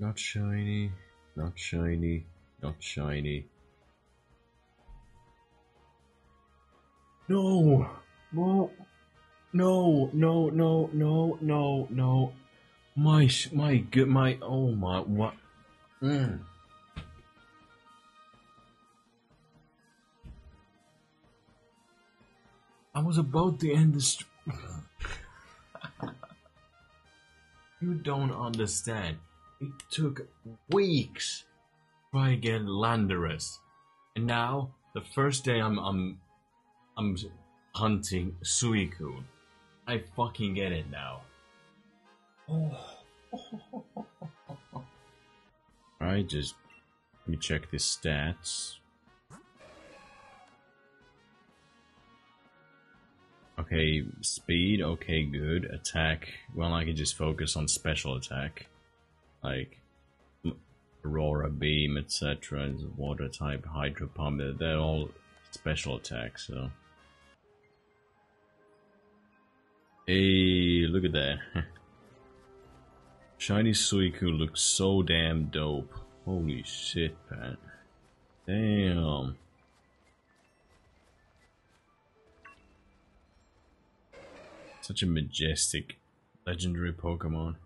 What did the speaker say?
Not shiny, not shiny, not shiny. No! No! No, no, no, no, no, no. My, my good, my, oh my, what? Mm. I was about to end this. you don't understand. It took weeks to try to get Landorus, and now the first day I'm I'm I'm hunting Suicune. I fucking get it now. Oh. I just let me check the stats. Okay, speed, okay, good. Attack, well, I can just focus on special attack. Like, Aurora Beam, etc. Water type, Hydro Pump, they're- they're all special attacks, so. Hey, look at that. Shiny Suicune looks so damn dope. Holy shit, Pat. Damn. Such a majestic legendary Pokemon.